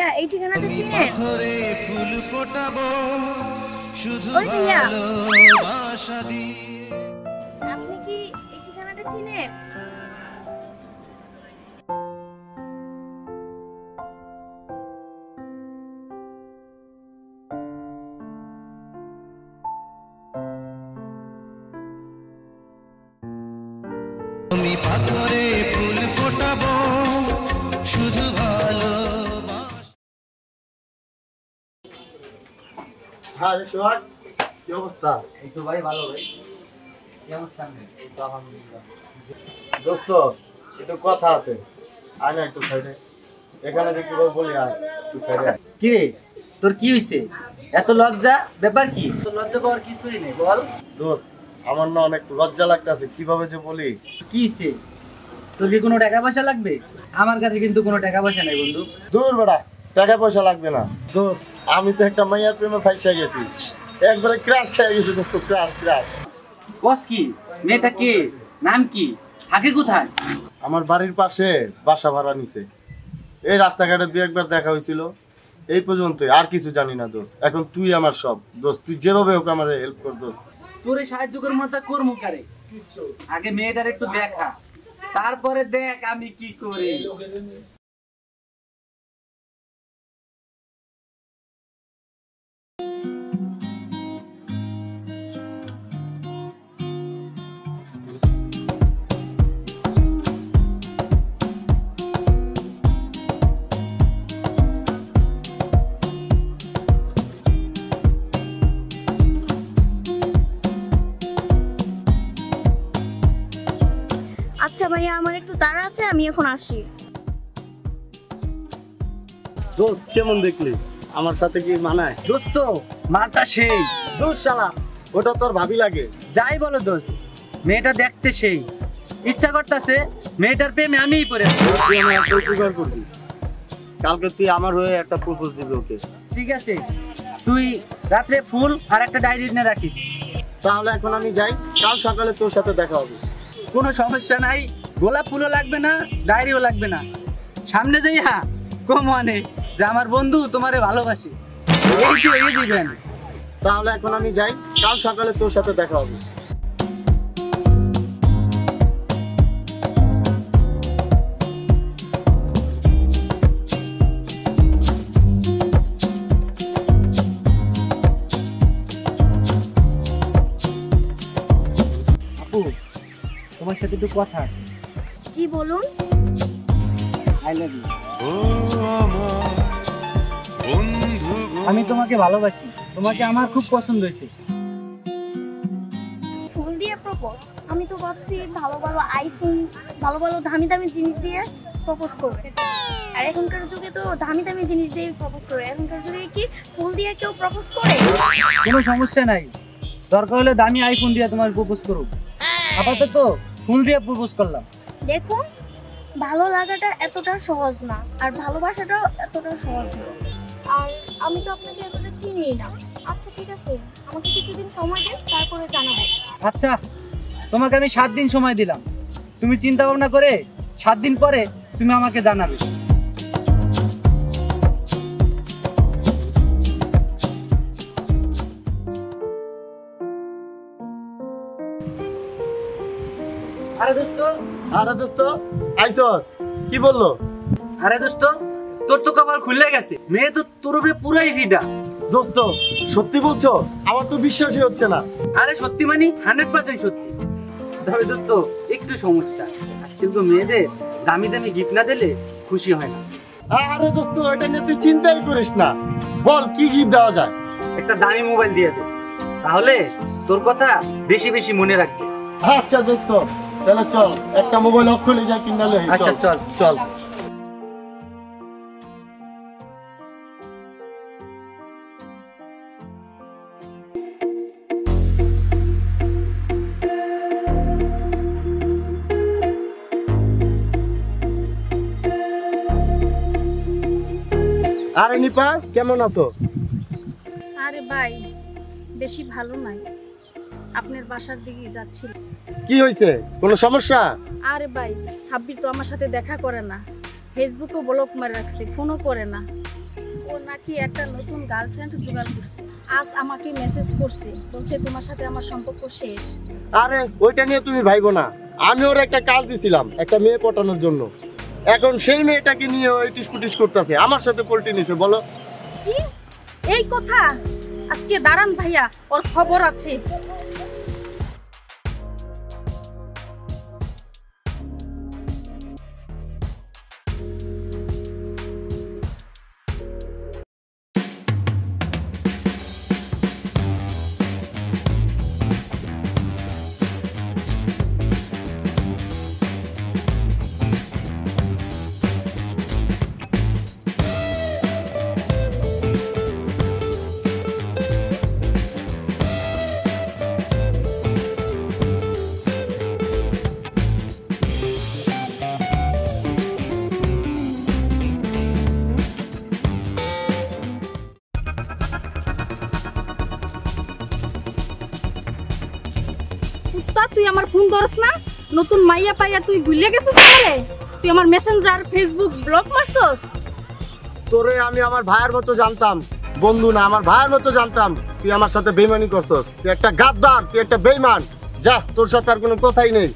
ভাইয়া এই ঠিকানাটা চিনেন? ফুল ফোটাবো শুধু। ভালোবাসা দিয়ে। আপনি কি এই ঠিকানাটা চিনেন? হ্যাঁ সোহাগ কি অবস্থা? এই তো ভাই ভালো ভাই। কি অবস্থা এই তো আলহামদুলিল্লাহ। দোস্ত একটু কথা আছে। আয় না একটু সাইডে এখানে যে কীভাবে বলি আয় একটু সাইডে কি রে তোর কি হইছে? এত লজ্জা? ব্যাপার কি? তোর লজ্জা পাওয়ার কিছুই নেই বল। দোস্ত আমার না অনেক লজ্জা লাগতেছে কীভাবে যে বলি? কি হইছে? তোর কি কোনো টাকা পয়সা লাগবে? আমার কাছে কিন্তু কোনো টাকা পয়সা নেই বন্ধু। দূর বেড়া। টাকা পয়সা লাগবে না। দোস্ত আমি তো একটা মাইয়ার প্রেমে ফাইসা গেছি। একবারে ক্রাশ খেয়ে গেছি দোস্ত ক্রাশ ক্রাশ কস কি? মেয়েটা কে? নাম কি? থাকে কোথায়? আমার বাড়ির পাশে বাসা ভাড়া নিছে। এই রাস্তাঘাটে দু একবার দেখা হয়েছিল। এই পর্যন্তই আর কিছু জানি না দোস্ত। এখন তুই আমার সব। দোস্ত তুই যেভাবে হোক আমার হেল্প কর দোস্ত। তোরে সাহায্য করে মতো করব কারে? আগে মেয়েটার একটু দেখা। তারপরে দেখ আমি কি করি। আচ্ছা ভাইয়া আমার একটু তাড়া আছে আমি এখন আসি দোস্ত কেমন দেখলি? আমার সাথে কি মানায়? দোস্ত মাটা সেই। শালা ওটা তোর ভাবি লাগে। যাই বলো দোস্ত মেয়েটা দেখতে সেই। ইচ্ছা করতেছে মেয়েটার প্রেমে আমিই পড়ে করবি। কালকে তুই আমার হয়ে একটা প্রপোজ দিবি ওকে। ঠিক আছে তুই রাত্রে ফুল আর একটা ডায়েরি নিয়ে রাখিস। তাহলে এখন আমি যাই কাল সকালে তোর সাথে দেখা হবে। কোনো সমস্যা নাই গোলাপ ফুলও লাগবে না ডায়েরিও লাগবে না সামনে যাই হা কম মানে যে আমার বন্ধু তোমারে ভালোবাসে তাহলে এখন আমি যাই কাল সকালে তোর সাথে দেখা হবে একটু কথা আছে। কি বলুন? আই লাভ ইউ আমি তোমাকে ভালোবাসি। তোমাকে আমার খুব পছন্দ হয়েছে। ফুল দিয়ে প্রপোজ আমি তো ভাবছি ভালো ভালো আইফোন ভালো ভালো দামি দামি জিনিস দিয়ে প্রপোজ করবে। আর এখনকার যুগে তো দামি দামি জিনিস দিয়ে প্রপোজ করে। এখনকার যুগে কি ফুল দিয়ে কেউ প্রপোজ করে? কোনো সমস্যা নাই। দরকার হলে দামি আইফোন দিয়ে তোমার প্রপোজ করুক। আপাতত ফুল দিয়ে প্রপোজ করলাম। দেখুন ভালো লাগাটা এতটা সহজ না আর ভালোবাসাটাও এতটা সহজ না। আর আমি তো আপনাকে এতটা চিনি না। আচ্ছা ঠিক আছে আমাকে কিছুদিন সময় দিন তারপরে জানাব। আচ্ছা তোমাকে আমি সাত দিন সময় দিলাম। তুমি চিন্তা ভাবনা করে সাত দিন পরে তুমি আমাকে জানাবে। আরে দোস্ত। আরে দোস্ত আইসস। কি বলল? আরে দোস্ত তোর তো কপাল খুলে গেছে। মেয়ে তো তোর উপরে পুরাই ফিদা দোস্ত সত্যি বলছো? আমার তো বিশ্বাসই হচ্ছে না। আরে সত্যি মানি হান্ড্রেড পার্সেন্ট সত্যি। তবে দোস্ত একটু সমস্যা। আজকাল তো মেয়েদের দামি দামি গিফট না দিলে খুশি হয় না। আরে দোস্ত এটা নিয়ে তুই চিন্তাই করিস না। বল কি গিফট দেওয়া যায়? একটা দামি মোবাইল দিয়ে দে। তাহলে তোর কথা বেশি বেশি মনে রাখবে। আচ্ছা দোস্ত। তাহলে চল একটা মোবাইল অফ করে যাই কিনালে আচ্ছা, চল। চল। আরে নিপা কেমন আছো? আরে ভাই বেশি ভালো নাই। আপনার বাসার দিকে যাচ্ছিল কি হয়েছে কোনো সমস্যা? আরে ভাই ছাব্বির তো আমার সাথে দেখা করে না। ফেসবুকেও ব্লক মারে রাখছে ফোনও করে না। ও নাকি একটা নতুন গার্লফ্রেন্ড জোগাড় করছে। আজ আমাকে মেসেজ করছে বলছে তোমার সাথে আমার সম্পর্ক শেষ। আরে ওইটা নিয়ে তুমি ভাইবো না। আমি ওর একটা কাজ দিছিলাম একটা মেয়ে পটানোর জন্য। এখন সেই মেয়েটাকে নিয়ে ওই টিসপুটিস করতেছে। আমার সাথে পোল্ট্রি নিছে বলো। কি? এই কথা? আজকে দাঁড়ান ভাইয়া ওর খবর আছে। কুত্তা, তুই আমার ফোন ধরস না? নতুন মাইয়া পাইয়া তুই ভুলে গেছিস তাহলে? তুই আমার মেসেঞ্জার ফেসবুক ব্লক মারছস? তোরে আমি আমার ভাইয়ের মতো জানতাম। বন্ধু না, আমার ভাইয়ের মতো জানতাম। তুই আমার সাথে বেইমানি করছস। তুই একটা গাদ্দার, তুই একটা বেইমান। যা, তোর সাথে আর কোনো কথাই নেই।